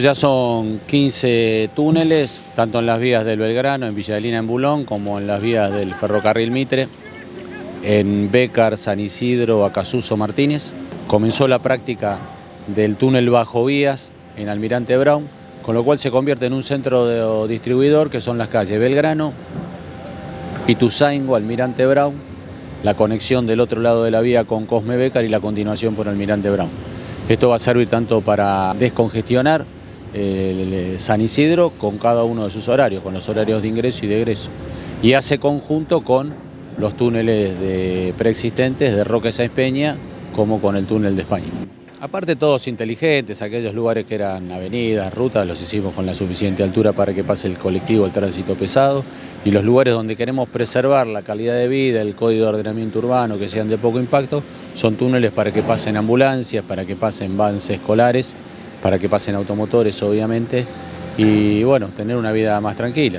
Ya son 15 túneles, tanto en las vías del Belgrano, en Villalina, en Bulón, como en las vías del ferrocarril Mitre, en Bécar, San Isidro, Acasuso, Martínez. Comenzó la práctica del túnel bajo vías en Almirante Brown, con lo cual se convierte en un centro distribuidor que son las calles Belgrano, Ituzaingo, Almirante Brown, la conexión del otro lado de la vía con Cosme Bécar y la continuación por Almirante Brown. Esto va a servir tanto para descongestionar San Isidro con cada uno de sus horarios, con los horarios de ingreso y de egreso. Y hace conjunto con los túneles preexistentes de Roque Sáenz Peña como con el túnel de España. Aparte todos inteligentes, aquellos lugares que eran avenidas, rutas, los hicimos con la suficiente altura para que pase el colectivo, el tránsito pesado, y los lugares donde queremos preservar la calidad de vida, el código de ordenamiento urbano, que sean de poco impacto, son túneles para que pasen ambulancias, para que pasen vans escolares, para que pasen automotores, obviamente, y bueno, tener una vida más tranquila.